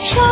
সব